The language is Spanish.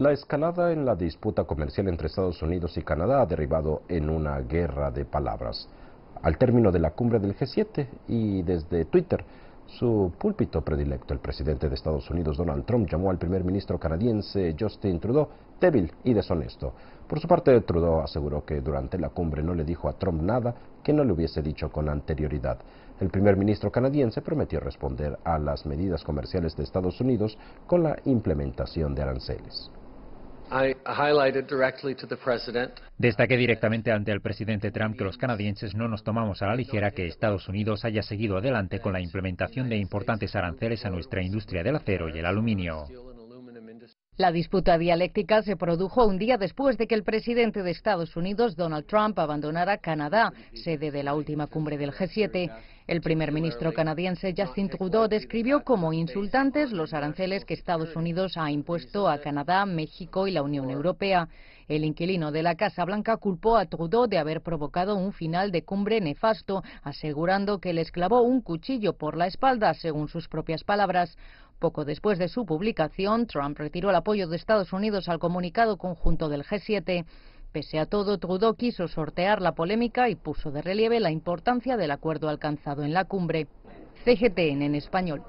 La escalada en la disputa comercial entre Estados Unidos y Canadá ha derivado en una guerra de palabras. Al término de la cumbre del G7 y desde Twitter, su púlpito predilecto, el presidente de Estados Unidos Donald Trump llamó al primer ministro canadiense Justin Trudeau débil y deshonesto. Por su parte, Trudeau aseguró que durante la cumbre no le dijo a Trump nada que no le hubiese dicho con anterioridad. El primer ministro canadiense prometió responder a las medidas comerciales de Estados Unidos con la implementación de aranceles. Destaqué directamente ante el presidente Trump que los canadienses no nos tomamos a la ligera que Estados Unidos haya seguido adelante con la implementación de importantes aranceles a nuestra industria del acero y el aluminio. La disputa dialéctica se produjo un día después de que el presidente de Estados Unidos, Donald Trump, abandonara Canadá, sede de la última cumbre del G7. El primer ministro canadiense Justin Trudeau describió como insultantes los aranceles que Estados Unidos ha impuesto a Canadá, México y la Unión Europea. El inquilino de la Casa Blanca culpó a Trudeau de haber provocado un final de cumbre nefasto, asegurando que le esclavó un cuchillo por la espalda, según sus propias palabras. Poco después de su publicación, Trump retiró el apoyo de Estados Unidos al comunicado conjunto del G7. Pese a todo, Trudeau quiso sortear la polémica y puso de relieve la importancia del acuerdo alcanzado en la cumbre. CGTN en español.